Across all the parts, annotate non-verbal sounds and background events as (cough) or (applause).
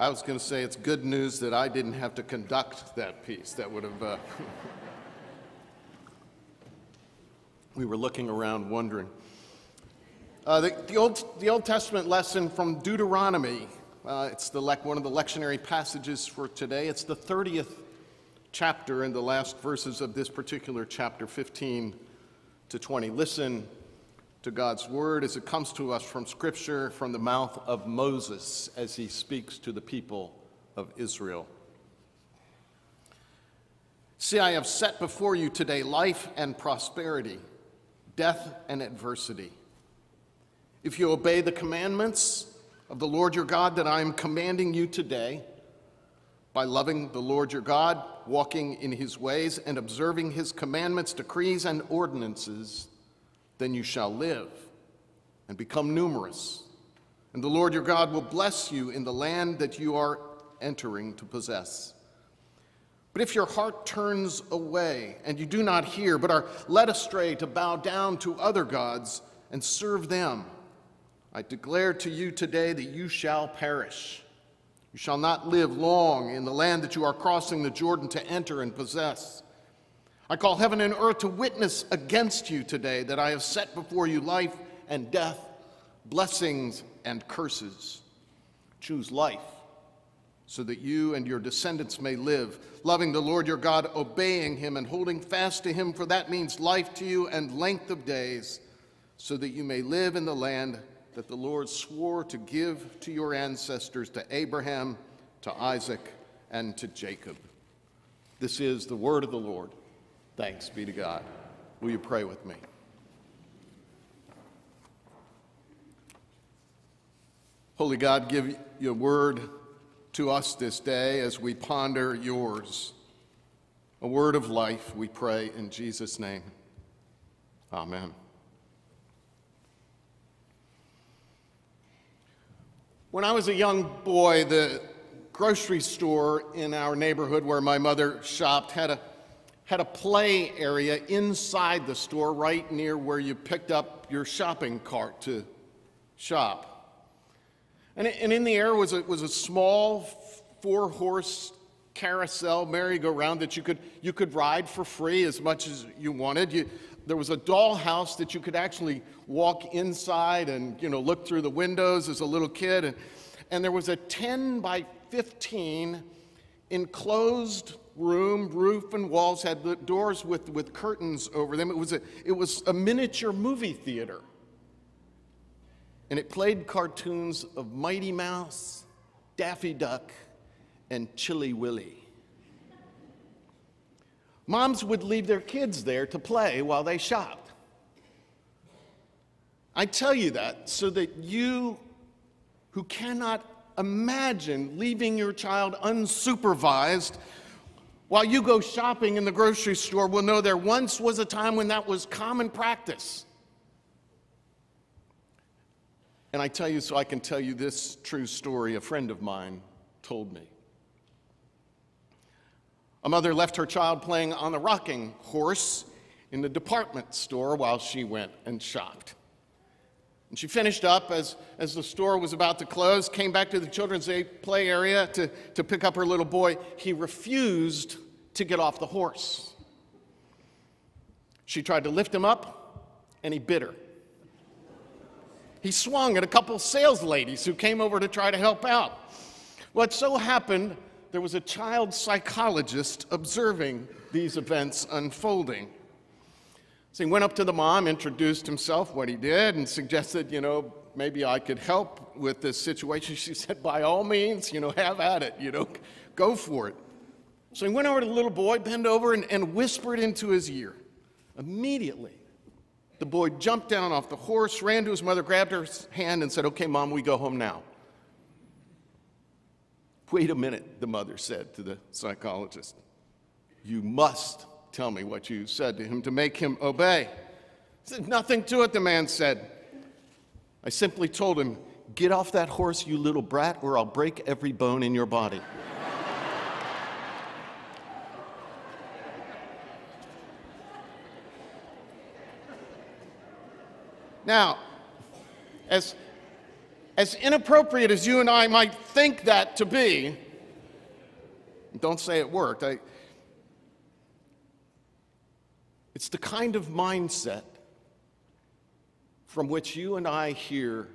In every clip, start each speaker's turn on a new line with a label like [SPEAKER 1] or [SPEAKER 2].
[SPEAKER 1] I was going to say it's good news that I didn't have to conduct that piece. That would have. Uh, (laughs) we were looking around wondering. Uh, the, the, Old, the Old Testament lesson from Deuteronomy, uh, it's the one of the lectionary passages for today. It's the 30th chapter and the last verses of this particular chapter, 15 to 20. Listen to God's word as it comes to us from Scripture, from the mouth of Moses as he speaks to the people of Israel. See, I have set before you today life and prosperity, death and adversity. If you obey the commandments of the Lord your God that I am commanding you today, by loving the Lord your God, walking in his ways, and observing his commandments, decrees, and ordinances, then you shall live and become numerous. And the Lord your God will bless you in the land that you are entering to possess. But if your heart turns away and you do not hear, but are led astray to bow down to other gods and serve them, I declare to you today that you shall perish. You shall not live long in the land that you are crossing the Jordan to enter and possess. I call heaven and earth to witness against you today that I have set before you life and death, blessings and curses. Choose life so that you and your descendants may live, loving the Lord your God, obeying him, and holding fast to him, for that means life to you and length of days, so that you may live in the land that the Lord swore to give to your ancestors, to Abraham, to Isaac, and to Jacob. This is the word of the Lord. Thanks be to God. Will you pray with me? Holy God, give your word to us this day as we ponder yours. A word of life, we pray in Jesus' name. Amen. When I was a young boy, the grocery store in our neighborhood where my mother shopped had a had a play area inside the store right near where you picked up your shopping cart to shop. And, and in the air was a, was a small four horse carousel merry-go-round that you could, you could ride for free as much as you wanted. You, there was a dollhouse that you could actually walk inside and you know, look through the windows as a little kid. And, and there was a 10 by 15 enclosed room, roof and walls had the doors with, with curtains over them. It was, a, it was a miniature movie theater. And it played cartoons of Mighty Mouse, Daffy Duck, and Chilly Willy. Moms would leave their kids there to play while they shopped. I tell you that so that you who cannot imagine leaving your child unsupervised while you go shopping in the grocery store will know there once was a time when that was common practice. And I tell you so I can tell you this true story a friend of mine told me. A mother left her child playing on the rocking horse in the department store while she went and shopped. And she finished up as, as the store was about to close, came back to the children's play area to, to pick up her little boy. He refused to get off the horse. She tried to lift him up, and he bit her. He swung at a couple sales ladies who came over to try to help out. It so happened there was a child psychologist observing these events unfolding. So he went up to the mom, introduced himself, what he did, and suggested, you know, maybe I could help with this situation. (laughs) She said, by all means, you know, have at it, you know, go for it. So he went over to the little boy, bent over, and, and whispered into his ear. Immediately, the boy jumped down off the horse, ran to his mother, grabbed her hand, and said, Okay, mom, we go home now. Wait a minute, the mother said to the psychologist. You must Tell me what you said to him to make him obey. Said, Nothing to it, the man said. I simply told him, Get off that horse, you little brat, or I'll break every bone in your body. now, as, as inappropriate as you and I might think that to be, don't say it worked. I, it's the kind of mindset from which you and I hear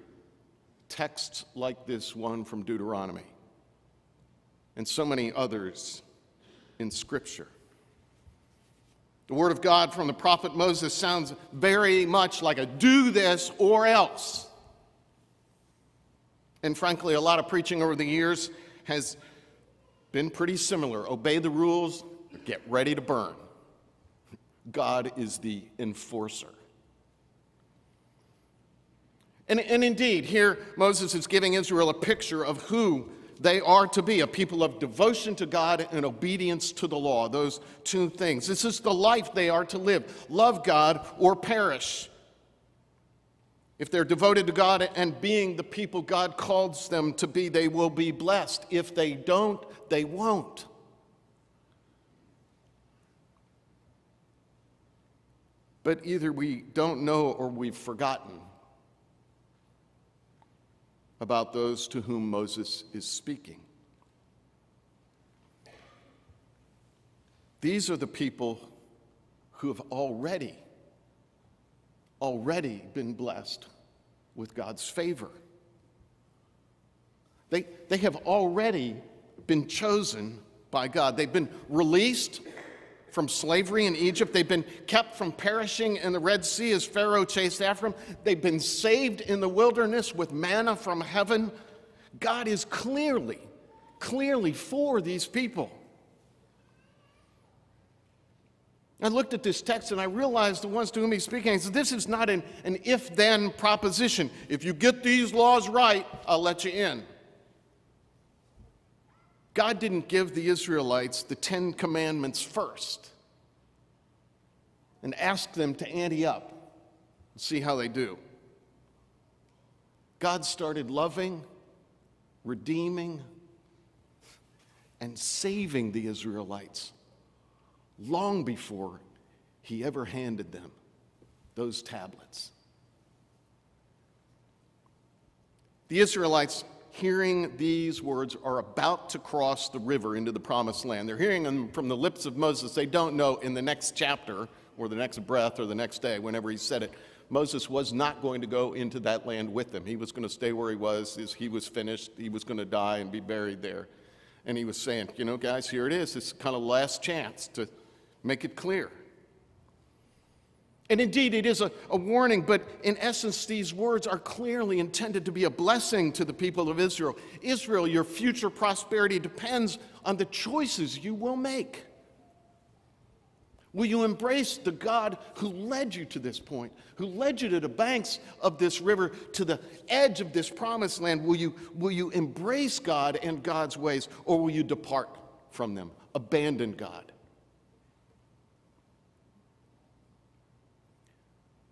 [SPEAKER 1] texts like this one from Deuteronomy and so many others in Scripture. The Word of God from the prophet Moses sounds very much like a do this or else. And frankly, a lot of preaching over the years has been pretty similar obey the rules, get ready to burn. God is the enforcer. And, and indeed, here Moses is giving Israel a picture of who they are to be a people of devotion to God and obedience to the law, those two things. This is the life they are to live love God or perish. If they're devoted to God and being the people God calls them to be, they will be blessed. If they don't, they won't. But either we don't know or we've forgotten about those to whom Moses is speaking. These are the people who have already, already been blessed with God's favor. They, they have already been chosen by God. They've been released from slavery in Egypt. They've been kept from perishing in the Red Sea as Pharaoh chased after them. They've been saved in the wilderness with manna from heaven. God is clearly, clearly for these people. I looked at this text and I realized the ones to whom he's speaking, said, this is not an, an if then proposition. If you get these laws right, I'll let you in. God didn't give the Israelites the Ten Commandments first and ask them to ante up and see how they do. God started loving, redeeming, and saving the Israelites long before he ever handed them those tablets. The Israelites hearing these words are about to cross the river into the promised land. They're hearing them from the lips of Moses. They don't know in the next chapter or the next breath or the next day, whenever he said it, Moses was not going to go into that land with them. He was going to stay where he was. He was finished. He was going to die and be buried there. And he was saying, you know, guys, here it is. It's kind of last chance to make it clear. And indeed, it is a, a, warning, but in essence, these words are clearly intended to be a blessing to the people of Israel. Israel, your future prosperity depends on the choices you will make. Will you embrace the God who led you to this point, who led you to the banks of this river, to the edge of this promised land? Will you, will you embrace God and God's ways, or will you depart from them, abandon God?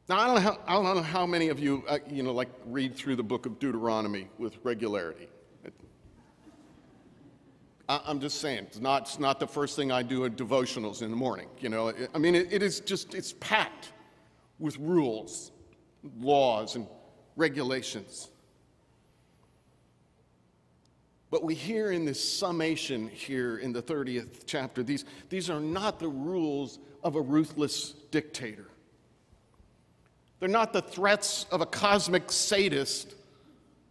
[SPEAKER 1] Now, I don't know how, I don't know how many of you, uh, you know, like read through the book of Deuteronomy with regularity. I, am just saying, it's not, it's not the first thing I do at devotionals in the morning. You know, I mean, it, it is just, it's packed with rules, laws, and regulations. But we hear in this summation here in the 30th chapter, these, these are not the rules of a ruthless dictator. They're not the threats of a cosmic sadist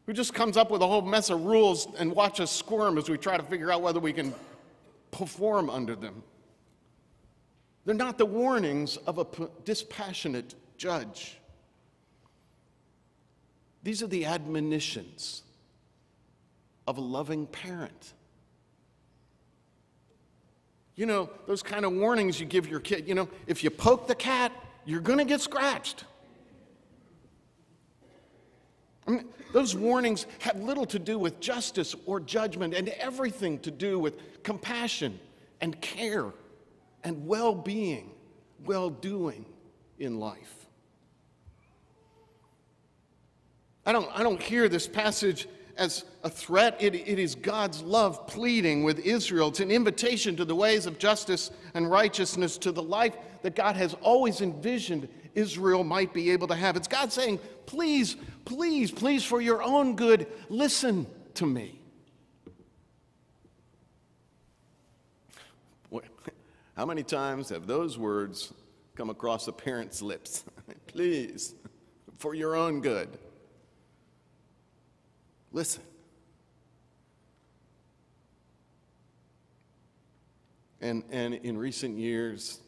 [SPEAKER 1] who just comes up with a whole mess of rules and watch us squirm as we try to figure out whether we can perform under them. They're not the warnings of a dispassionate judge. These are the admonitions of a loving parent. You know, those kind of warnings you give your kid. You know, if you poke the cat, you're going to get scratched. I mean, those warnings have little to do with justice or judgment and everything to do with compassion and care and well being, well doing in life. I don't, I don't hear this passage as a threat. It, it is God's love pleading with Israel. It's an invitation to the ways of justice and righteousness, to the life that God has always envisioned Israel might be able to have. It's God saying, please, please, please, for your own good, listen to me. How many times have those words come across a parent's lips? (laughs) please, for your own good, listen. And, and in recent years,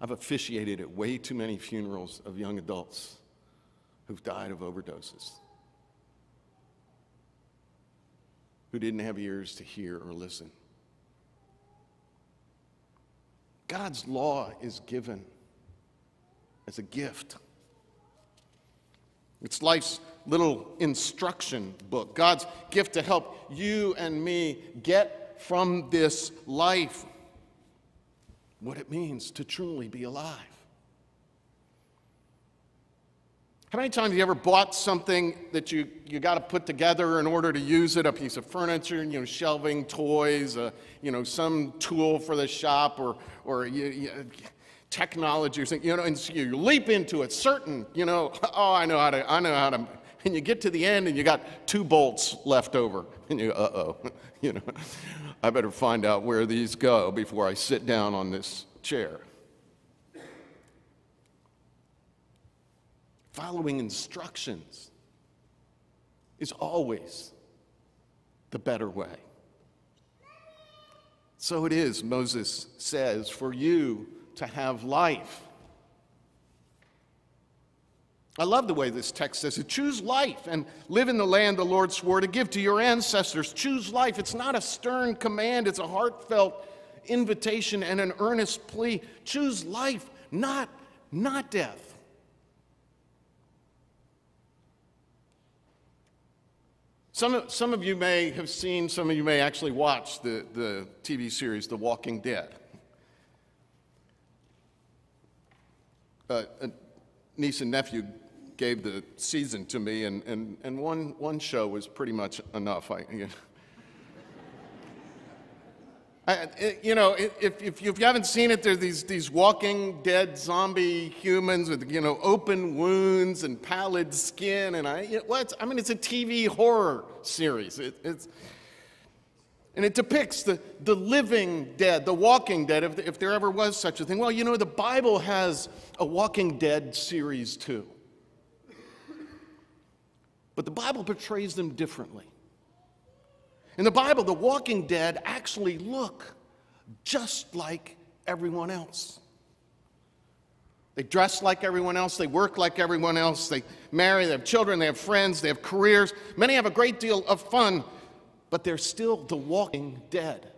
[SPEAKER 1] I've officiated at way too many funerals of young adults who've died of overdoses, who didn't have ears to hear or listen. God's law is given as a gift. It's life's little instruction book, God's gift to help you and me get from this life what it means to truly be alive. How many times have you ever bought something that you, you got to put together in order to use it? A piece of furniture, you know, shelving, toys, uh, you know, some tool for the shop or, or you, you, technology or something, you know, and so you leap into it, certain, you know, (laughs) oh, I know how to, I know how to, and you get to the end and you got two bolts left over, and you, uh-oh, (laughs) you know, I better find out where these go before I sit down on this chair. Following instructions is always the better way. So it is, Moses says, for you to have life. I love the way this text says it. Choose life and live in the land the Lord swore to give to your ancestors. Choose life. It's not a stern command, it's a heartfelt invitation and an earnest plea. Choose life, not, not death. Some of, some of you may have seen, some of you may actually watch the, the TV series The Walking Dead. Uh, a niece and nephew gave the season to me, and, and, and one, one show was pretty much enough. I, you know. I, you know, if, if you haven't seen it, there's these, these walking dead zombie humans with, you know, open wounds and pallid skin. And I, you know, I mean, it's a TV horror series. It, it's, and it depicts the, the living dead, the walking dead, if, if there ever was such a thing. Well, you know, the Bible has a walking dead series too. But the Bible portrays them differently. In the Bible, the walking dead actually look just like everyone else. They dress like everyone else, they work like everyone else, they marry, they have children, they have friends, they have careers. Many have a great deal of fun, but they're still the walking dead.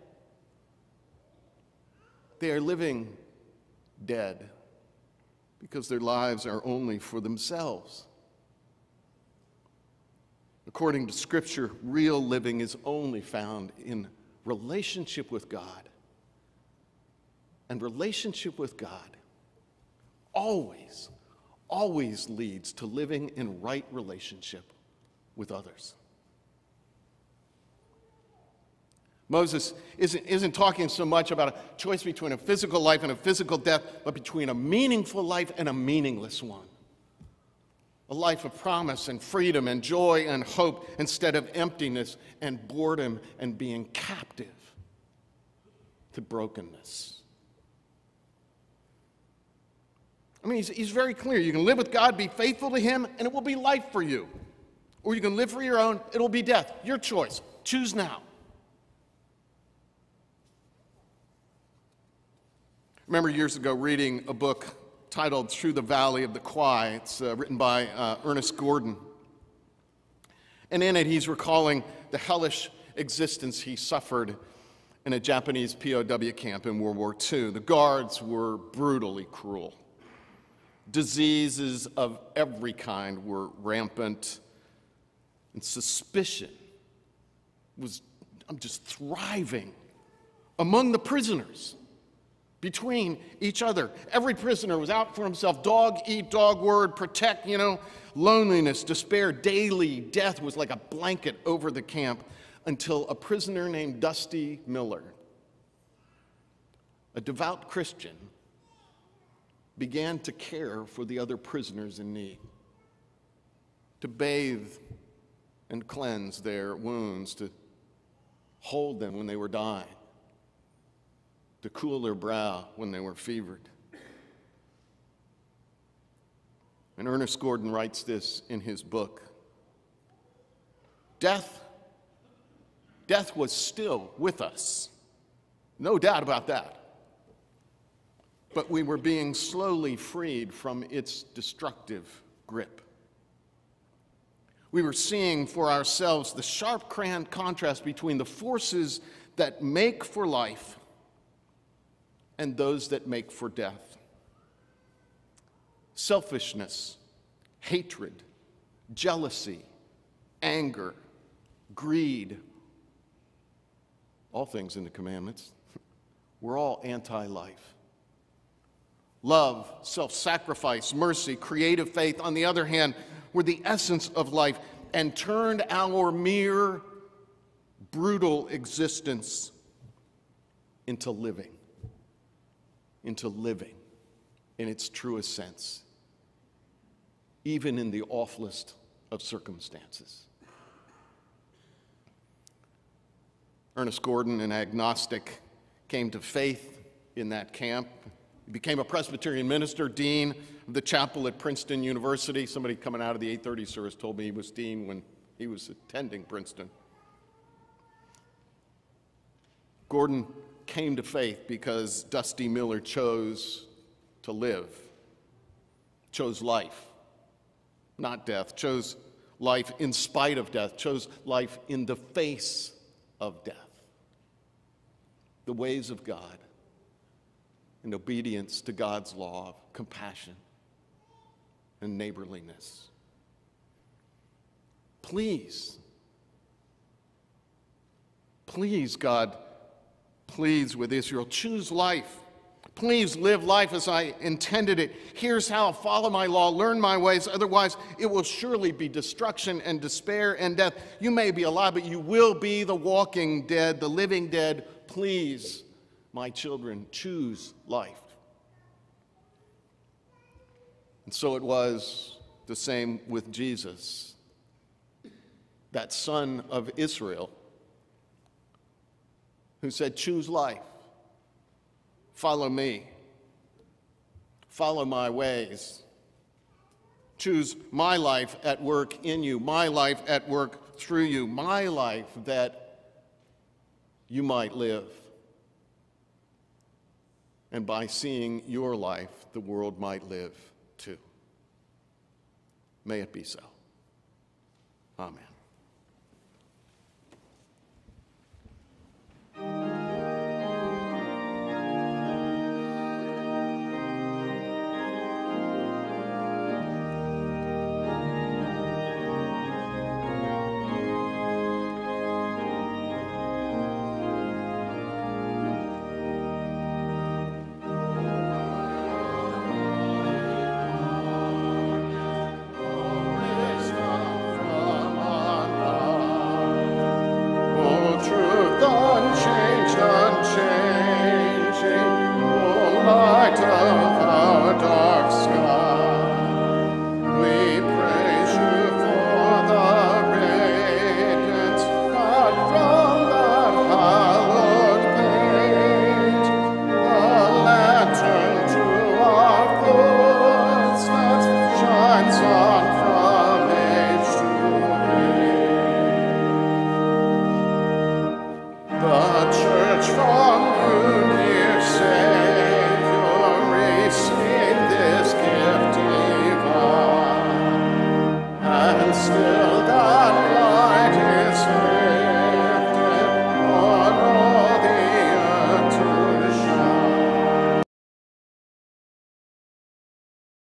[SPEAKER 1] They are living dead because their lives are only for themselves. According to Scripture, real living is only found in relationship with God. And relationship with God always, always leads to living in right relationship with others. Moses isn't, isn't talking so much about a choice between a physical life and a physical death, but between a meaningful life and a meaningless one a life of promise and freedom and joy and hope instead of emptiness and boredom and being captive to brokenness. I mean, he's, he's very clear. You can live with God, be faithful to Him, and it will be life for you. Or you can live for your own, it'll be death. Your choice. Choose now. remember years ago reading a book titled Through the Valley of the Kwai. It's uh, written by uh, Ernest Gordon. And in it, he's recalling the hellish existence he suffered in a Japanese POW camp in World War II. The guards were brutally cruel. Diseases of every kind were rampant, and suspicion was I'm just thriving among the prisoners between each other. Every prisoner was out for himself. Dog eat, dog word, protect, you know, loneliness, despair, daily death was like a blanket over the camp until a prisoner named Dusty Miller a devout Christian, began to care for the other prisoners in need, to bathe and cleanse their wounds, to hold them when they were dying, to cool their brow when they were fevered. And Ernest Gordon writes this in his book Death, death was still with us. No doubt about that. But we were being slowly freed from its destructive grip. We were seeing for ourselves the sharp contrast between the forces that make for life and those that make for death. Selfishness, hatred, jealousy, anger, greed, all things in the commandments. (laughs) We're all anti life. Love, self sacrifice, mercy, creative faith, on the other hand, were the essence of life and turned our mere brutal existence into living, into living in its truest sense, even in the awfulest of circumstances. Ernest Gordon, an agnostic, came to faith in that camp. He became a Presbyterian minister, dean of the chapel at Princeton University. Somebody coming out of the 830 service told me he was dean when he was attending Princeton. Gordon came to faith because Dusty Miller chose to live, chose life, not death, chose life in spite of death, chose life in the face of death the ways of God in obedience to God's law of compassion and neighborliness. Please, please, God, please with Israel, choose life. Please live life as I intended it. Here's how follow my law, learn my ways, otherwise, it will surely be destruction and despair and death. You may be alive, but you will be the walking dead, the living dead Please, my children, choose life. And so it was the same with Jesus, that son of Israel, who said, Choose life, follow me, follow my ways. Choose my life at work in you, my life at work through you, my life that you might live. And by seeing your life, the world might live too. May it be so. Amen. thank you